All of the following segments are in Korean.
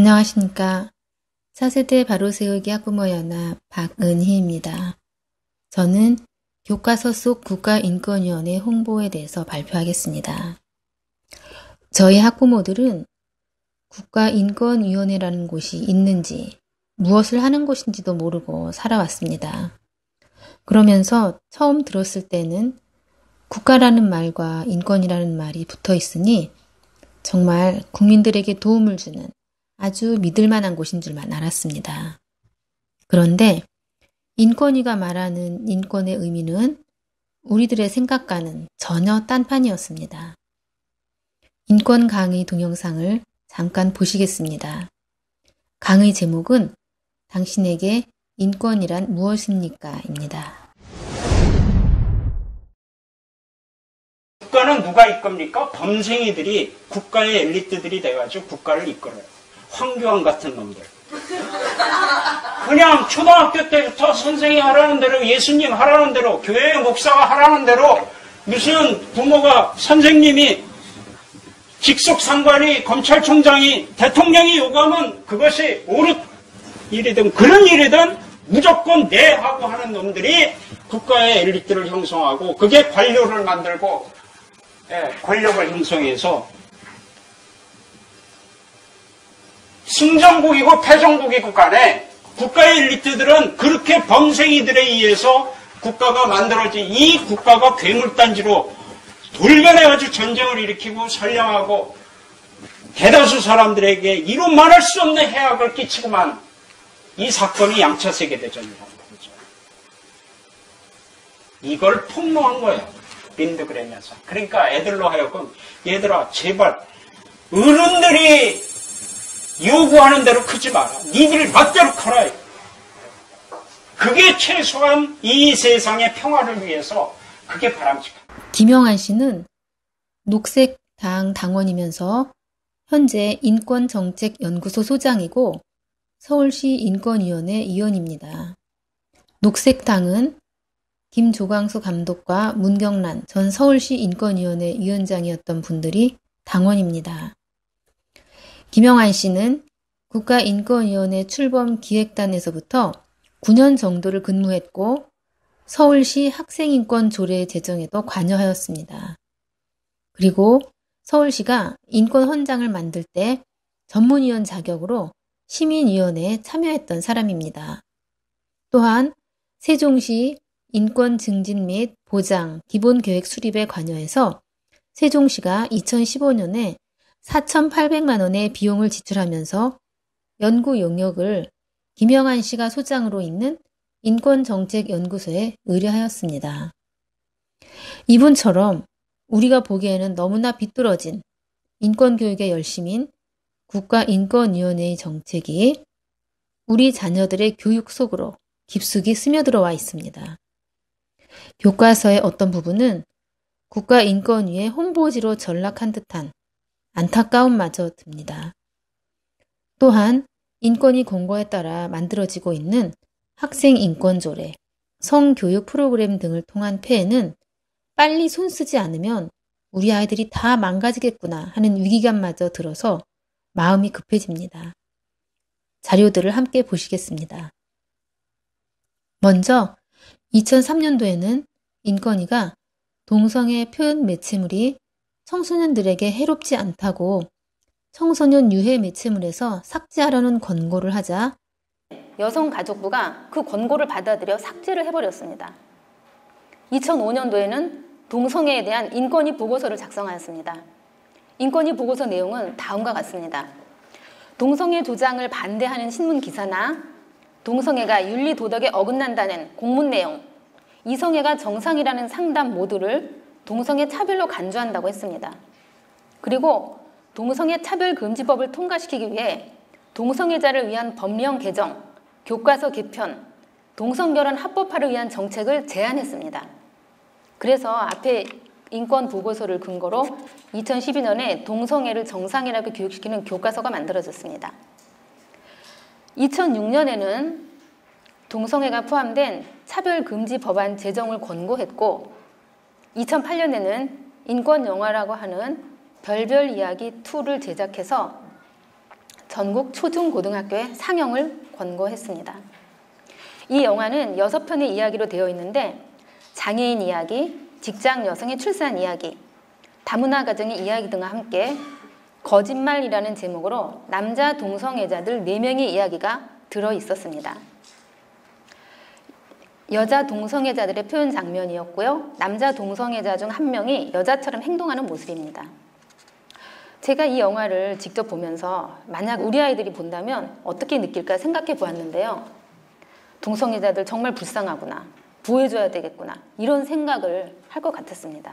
안녕하십니까. 4세대 바로세우기 학부모 연합 박은희입니다. 저는 교과서 속 국가인권위원회 홍보에 대해서 발표하겠습니다. 저희 학부모들은 국가인권위원회라는 곳이 있는지 무엇을 하는 곳인지도 모르고 살아왔습니다. 그러면서 처음 들었을 때는 국가라는 말과 인권이라는 말이 붙어 있으니 정말 국민들에게 도움을 주는 아주 믿을 만한 곳인 줄만 알았습니다. 그런데 인권위가 말하는 인권의 의미는 우리들의 생각과는 전혀 딴판이었습니다. 인권 강의 동영상을 잠깐 보시겠습니다. 강의 제목은 당신에게 인권이란 무엇입니까? 입니다. 국가는 누가 이끕니까? 범생이들이 국가의 엘리트들이 돼가지고 국가를 이끌어요. 황교안 같은 놈들. 그냥 초등학교 때부터 선생이 하라는 대로 예수님 하라는 대로 교회 목사가 하라는 대로 무슨 부모가 선생님이 직속상관이 검찰총장이 대통령이 요구하면 그것이 옳은 일이든 그런 일이든 무조건 네 하고 하는 놈들이 국가의 엘리트를 형성하고 그게 관료를 만들고 예, 권력을 형성해서 승전국이고 패전국이고 간에 국가의 엘리트들은 그렇게 범생이들에 의해서 국가가 만들어진 이 국가가 괴물단지로 돌변해가지고 전쟁을 일으키고 선량하고 대다수 사람들에게 이루 말할 수 없는 해악을 끼치고만 이 사건이 양차 세계대전이라는 거죠. 이걸 폭로한 거예요. 린드그램에서. 그러니까 애들로 하여금 얘들아 제발 어른들이 요구하는 대로 크지 마라. 니들 멋대로 커라. 그게 최소한 이 세상의 평화를 위해서 그게 바람직하다. 김영한 씨는 녹색당 당원이면서 현재 인권정책연구소 소장이고 서울시 인권위원회 위원입니다. 녹색당은 김조광수 감독과 문경란 전 서울시 인권위원회 위원장이었던 분들이 당원입니다. 김영환 씨는 국가인권위원회 출범 기획단에서부터 9년 정도를 근무했고 서울시 학생인권 조례 제정에도 관여하였습니다. 그리고 서울시가 인권 헌장을 만들 때 전문위원 자격으로 시민위원회에 참여했던 사람입니다. 또한 세종시 인권 증진 및 보장 기본 계획 수립에 관여해서 세종시가 2015년에 4,800만 원의 비용을 지출하면서 연구 용역을 김영한 씨가 소장으로 있는 인권정책연구소에 의뢰하였습니다. 이분처럼 우리가 보기에는 너무나 비뚤어진 인권교육의 열심인 국가인권위원회의 정책이 우리 자녀들의 교육 속으로 깊숙이 스며들어와 있습니다. 교과서의 어떤 부분은 국가인권위의 홍보지로 전락한 듯한 안타까움마저 듭니다. 또한 인권위 공고에 따라 만들어지고 있는 학생 인권 조례, 성교육 프로그램 등을 통한 폐해는 빨리 손쓰지 않으면 우리 아이들이 다 망가지겠구나 하는 위기감마저 들어서 마음이 급해집니다. 자료들을 함께 보시겠습니다. 먼저 2003년도에는 인권위가 동성애 표현 매체물이 청소년들에게 해롭지 않다고 청소년 유해 매체물에서 삭제하려는 권고를 하자 여성가족부가 그 권고를 받아들여 삭제를 해버렸습니다. 2005년도에는 동성애에 대한 인권위 보고서를 작성하였습니다. 인권위 보고서 내용은 다음과 같습니다. 동성애 조장을 반대하는 신문 기사나 동성애가 윤리 도덕에 어긋난다는 공문 내용, 이성애가 정상이라는 상담 모두를 동성애 차별로 간주한다고 했습니다. 그리고 동성애 차별 금지법을 통과시키기 위해 동성애자를 위한 법령 개정, 교과서 개편, 동성결혼 합법화를 위한 정책을 제안했습니다. 그래서 앞에 인권 보고서를 근거로 2012년에 동성애를 정상이라고 교육시키는 교과서가 만들어졌습니다. 2006년에는 동성애가 포함된 차별금지 법안 제정을 권고했고 2008년에는 인권 영화라고 하는 별별 이야기 2를 제작해서 전국 초중고등학교에 상영을 권고했습니다. 이 영화는 여섯 편의 이야기로 되어 있는데 장애인 이야기, 직장 여성의 출산 이야기, 다문화 가정의 이야기 등과 함께 거짓말이라는 제목으로 남자 동성애자들 4명의 이야기가 들어 있었습니다. 여자 동성애자들의 표현 장면이었고요. 남자 동성애자 중 한 명이 여자처럼 행동하는 모습입니다. 제가 이 영화를 직접 보면서 만약 우리 아이들이 본다면 어떻게 느낄까 생각해 보았는데요. 동성애자들 정말 불쌍하구나. 구해줘야 되겠구나. 이런 생각을 할 것 같았습니다.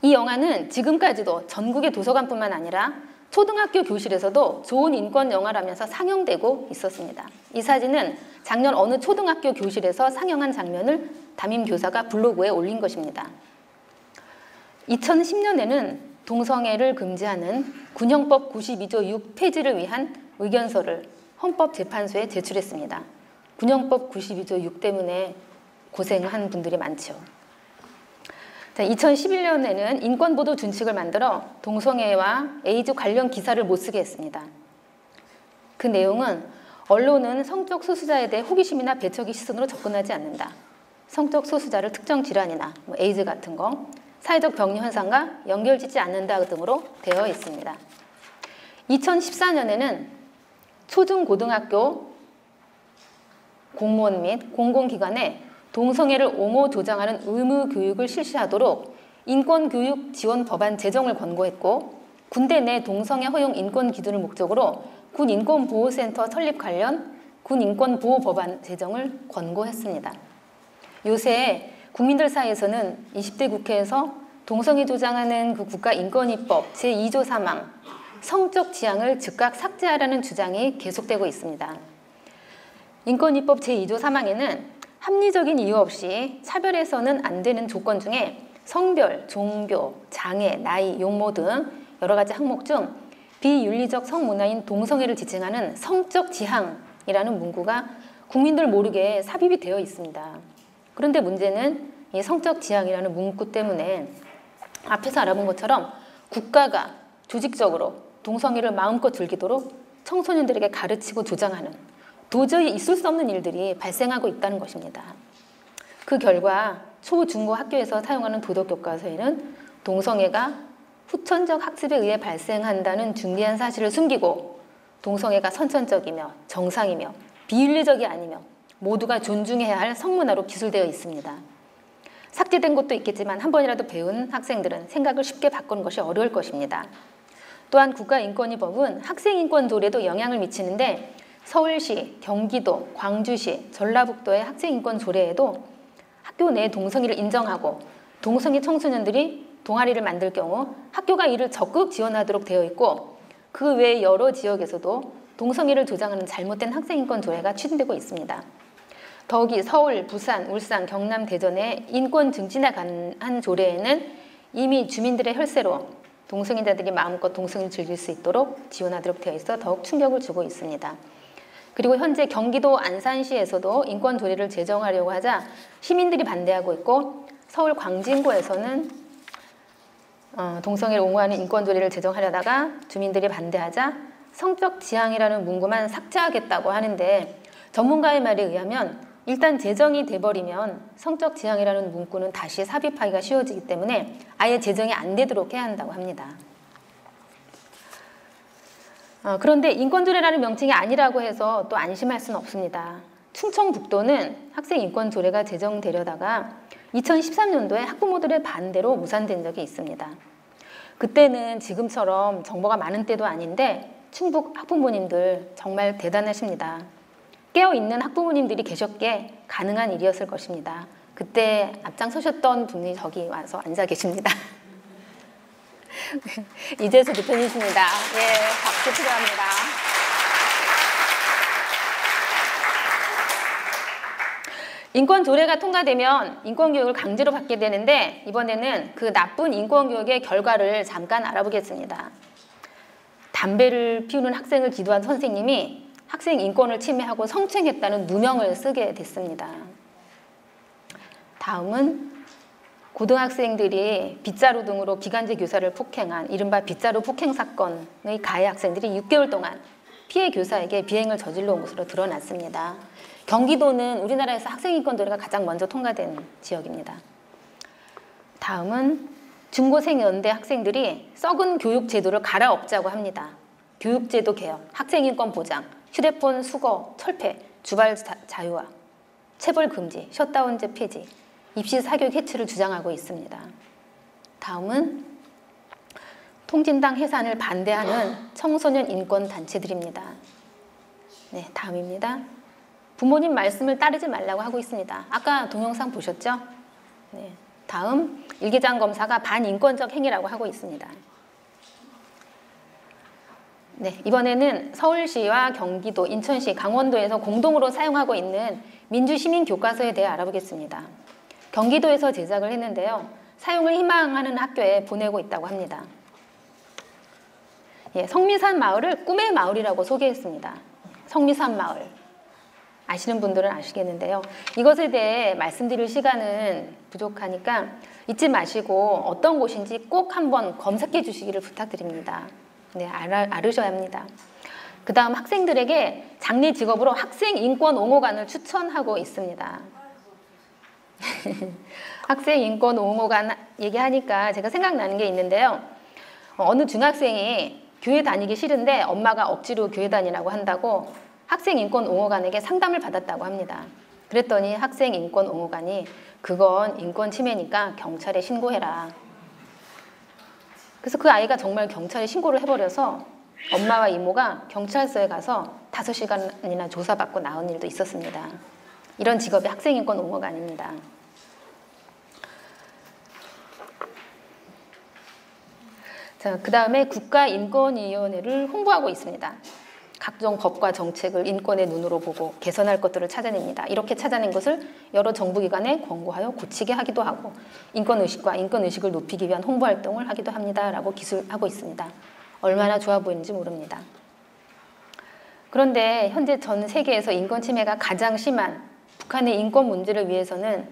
이 영화는 지금까지도 전국의 도서관뿐만 아니라 초등학교 교실에서도 좋은 인권 영화라면서 상영되고 있었습니다. 이 사진은 작년 어느 초등학교 교실에서 상영한 장면을 담임 교사가 블로그에 올린 것입니다. 2010년에는 동성애를 금지하는 군형법 92조 6폐지를 위한 의견서를 헌법재판소에 제출했습니다. 군형법 92조 6 때문에 고생한 분들이 많죠. 자, 2011년에는 인권보도 준칙을 만들어 동성애와 에이즈 관련 기사를 못 쓰게 했습니다. 그 내용은 언론은 성적 소수자에 대해 호기심이나 배척의 시선으로 접근하지 않는다. 성적 소수자를 특정 질환이나 뭐 에이즈 같은 거, 사회적 병리 현상과 연결짓지 않는다 등으로 되어 있습니다. 2014년에는 초중고등학교 공무원 및 공공기관에 동성애를 옹호 조장하는 의무 교육을 실시하도록 인권교육 지원 법안 제정을 권고했고 군대 내 동성애 허용 인권 기준을 목적으로 군 인권보호센터 설립 관련 군 인권보호 법안 제정을 권고했습니다. 요새 국민들 사이에서는 20대 국회에서 동성애 조장하는 그 국가인권위법 제2조 사망 성적 지향을 즉각 삭제하라는 주장이 계속되고 있습니다. 인권위법 제2조 사망에는 합리적인 이유 없이 차별해서는 안 되는 조건 중에 성별, 종교, 장애, 나이, 용모 등 여러 가지 항목 중 비윤리적 성문화인 동성애를 지칭하는 성적 지향이라는 문구가 국민들 모르게 삽입이 되어 있습니다. 그런데 문제는 이 성적 지향이라는 문구 때문에 앞에서 알아본 것처럼 국가가 조직적으로 동성애를 마음껏 즐기도록 청소년들에게 가르치고 조장하는 도저히 있을 수 없는 일들이 발생하고 있다는 것입니다. 그 결과 초, 중 고 학교에서 사용하는 도덕교과서에는 동성애가 후천적 학습에 의해 발생한다는 중대한 사실을 숨기고 동성애가 선천적이며 정상이며 비윤리적이 아니며 모두가 존중해야 할 성문화로 기술되어 있습니다. 삭제된 것도 있겠지만 한 번이라도 배운 학생들은 생각을 쉽게 바꾸는 것이 어려울 것입니다. 또한 국가인권위법은 학생인권 조례도 영향을 미치는데 서울시, 경기도, 광주시, 전라북도의 학생인권 조례에도 학교 내 동성애를 인정하고 동성애 청소년들이 동아리를 만들 경우 학교가 이를 적극 지원하도록 되어 있고 그 외 여러 지역에서도 동성애를 조장하는 잘못된 학생인권 조례가 추진되고 있습니다. 더욱이 서울, 부산, 울산, 경남, 대전의 인권 증진에 관한 조례에는 이미 주민들의 혈세로 동성애자들이 마음껏 동성을 즐길 수 있도록 지원하도록 되어 있어 더욱 충격을 주고 있습니다. 그리고 현재 경기도 안산시에서도 인권 조례를 제정하려고 하자 시민들이 반대하고 있고 서울 광진구에서는 어, 동성애를 옹호하는 인권 조례를 제정하려다가 주민들이 반대하자 성적 지향이라는 문구만 삭제하겠다고 하는데 전문가의 말에 의하면 일단 제정이 돼버리면 성적 지향이라는 문구는 다시 삽입하기가 쉬워지기 때문에 아예 제정이 안 되도록 해야 한다고 합니다. 어, 그런데 인권조례라는 명칭이 아니라고 해서 또 안심할 수는 없습니다. 충청북도는 학생 인권 조례가 제정되려다가 2013년도에 학부모들의 반대로 무산된 적이 있습니다. 그때는 지금처럼 정보가 많은 때도 아닌데 충북 학부모님들 정말 대단하십니다. 깨어있는 학부모님들이 계셨기에 가능한 일이었을 것입니다. 그때 앞장서셨던 분이 저기 와서 앉아 계십니다. 이재수 대표님이십니다. 예, 박수 필요합니다. 인권 조례가 통과되면 인권 교육을 강제로 받게 되는데 이번에는 그 나쁜 인권 교육의 결과를 잠깐 알아보겠습니다. 담배를 피우는 학생을 기도한 선생님이 학생 인권을 침해하고 성추행했다는 누명을 쓰게 됐습니다. 다음은 고등학생들이 빗자루 등으로 기간제 교사를 폭행한 이른바 빗자루 폭행 사건의 가해 학생들이 6개월 동안 피해 교사에게 비행을 저질러 온 것으로 드러났습니다. 경기도는 우리나라에서 학생인권도례가 가장 먼저 통과된 지역입니다. 다음은 중고생 연대 학생들이 썩은 교육 제도를 갈아엎자고 합니다. 교육제도 개혁, 학생인권 보장, 휴대폰 수거, 철폐, 주발 자유화, 체벌 금지, 셧다운제 폐지, 입시 사교육 해체를 주장하고 있습니다. 다음은 통진당 해산을 반대하는 청소년 인권 단체들입니다. 네, 다음입니다. 부모님 말씀을 따르지 말라고 하고 있습니다. 아까 동영상 보셨죠? 네, 다음 일개장 검사가 반인권적 행위라고 하고 있습니다. 네, 이번에는 서울시와 경기도, 인천시, 강원도에서 공동으로 사용하고 있는 민주시민 교과서에 대해 알아보겠습니다. 경기도에서 제작을 했는데요. 사용을 희망하는 학교에 보내고 있다고 합니다. 예, 성미산 마을을 꿈의 마을이라고 소개했습니다. 성미산 마을. 아시는 분들은 아시겠는데요. 이것에 대해 말씀드릴 시간은 부족하니까 잊지 마시고 어떤 곳인지 꼭 한번 검색해 주시기를 부탁드립니다. 네, 알아, 알으셔야 합니다. 그 다음 학생들에게 장래 직업으로 학생 인권 옹호관을 추천하고 있습니다. 학생 인권 옹호관 얘기하니까 제가 생각나는 게 있는데요. 어느 중학생이 교회 다니기 싫은데 엄마가 억지로 교회 다니라고 한다고 학생 인권 옹호관에게 상담을 받았다고 합니다. 그랬더니 학생 인권 옹호관이 그건 인권 침해니까 경찰에 신고해라. 그래서 그 아이가 정말 경찰에 신고를 해버려서 엄마와 이모가 경찰서에 가서 5시간이나 조사받고 나온 일도 있었습니다. 이런 직업이 학생인권 옹호관입니다. 자, 그 다음에 국가인권위원회를 홍보하고 있습니다. 각종 법과 정책을 인권의 눈으로 보고 개선할 것들을 찾아냅니다. 이렇게 찾아낸 것을 여러 정부기관에 권고하여 고치게 하기도 하고 인권의식과 인권의식을 높이기 위한 홍보활동을 하기도 합니다. 라고 기술하고 있습니다. 얼마나 좋아 보이는지 모릅니다. 그런데 현재 전 세계에서 인권 침해가 가장 심한 북한의 인권 문제를 위해서는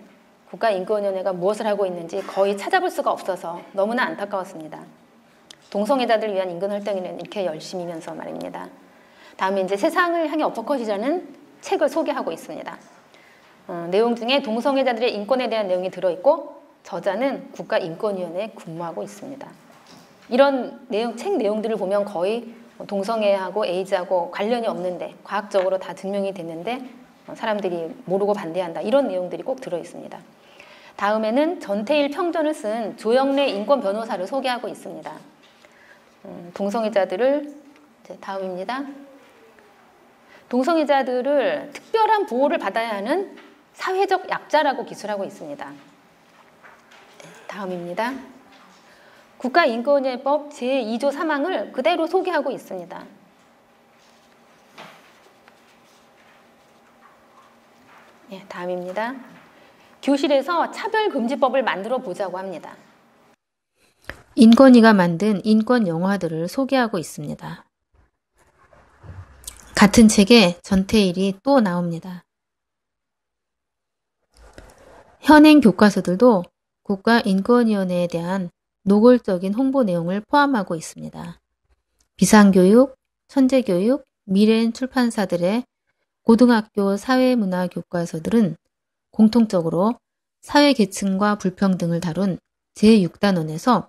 국가인권위원회가 무엇을 하고 있는지 거의 찾아볼 수가 없어서 너무나 안타까웠습니다. 동성애자들 위한 인권 활동에는 이렇게 열심히면서 말입니다. 다음에 이제 세상을 향해 어퍼컷이라는 책을 소개하고 있습니다. 어, 내용 중에 동성애자들의 인권에 대한 내용이 들어있고 저자는 국가인권위원회에 근무하고 있습니다. 이런 내용, 책 내용들을 보면 거의 동성애하고 에이즈하고 관련이 없는데 과학적으로 다 증명이 됐는데 어, 사람들이 모르고 반대한다 이런 내용들이 꼭 들어 있습니다. 다음에는 전태일 평전을 쓴 조영래 인권 변호사를 소개하고 있습니다. 음, 동성애자들을 다음입니다. 동성애자들을 특별한 보호를 받아야 하는 사회적 약자라고 기술하고 있습니다. 다음입니다. 국가인권위법 제2조 3항을 그대로 소개하고 있습니다. 예, 다음입니다. 교실에서 차별금지법을 만들어 보자고 합니다. 인권위가 만든 인권 영화들을 소개하고 있습니다. 같은 책에 전태일이 또 나옵니다. 현행 교과서들도 국가인권위원회에 대한 노골적인 홍보 내용을 포함하고 있습니다. 비상교육, 천재교육, 미래인 출판사들의 고등학교 사회문화 교과서들은 공통적으로 사회계층과 불평등을 다룬 제6단원에서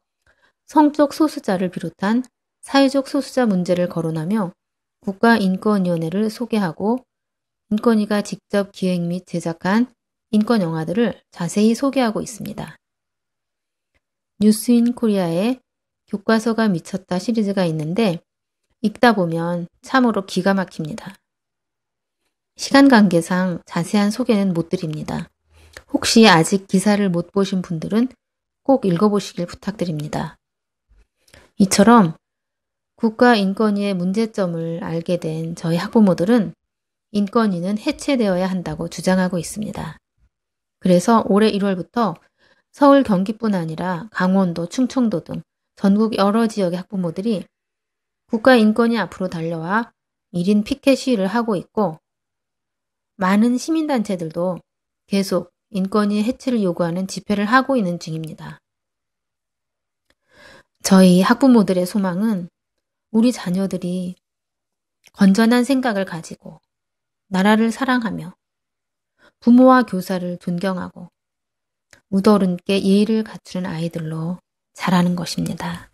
성적 소수자를 비롯한 사회적 소수자 문제를 거론하며 국가인권위원회를 소개하고 인권위가 직접 기획 및 제작한 인권 영화들을 자세히 소개하고 있습니다. 뉴스인 코리아에 교과서가 미쳤다 시리즈가 있는데 읽다 보면 참으로 기가 막힙니다. 시간 관계상 자세한 소개는 못 드립니다. 혹시 아직 기사를 못 보신 분들은 꼭 읽어보시길 부탁드립니다. 이처럼 국가인권위의 문제점을 알게 된 저희 학부모들은 인권위는 해체되어야 한다고 주장하고 있습니다. 그래서 올해 1월부터 서울 경기뿐 아니라 강원도, 충청도 등 전국 여러 지역의 학부모들이 국가인권위 앞으로 달려와 1인 피켓 시위를 하고 있고 많은 시민단체들도 계속 인권위 해체를 요구하는 집회를 하고 있는 중입니다. 저희 학부모들의 소망은 우리 자녀들이 건전한 생각을 가지고 나라를 사랑하며 부모와 교사를 존경하고 무더른께 예의를 갖추는 아이들로 자라는 것입니다.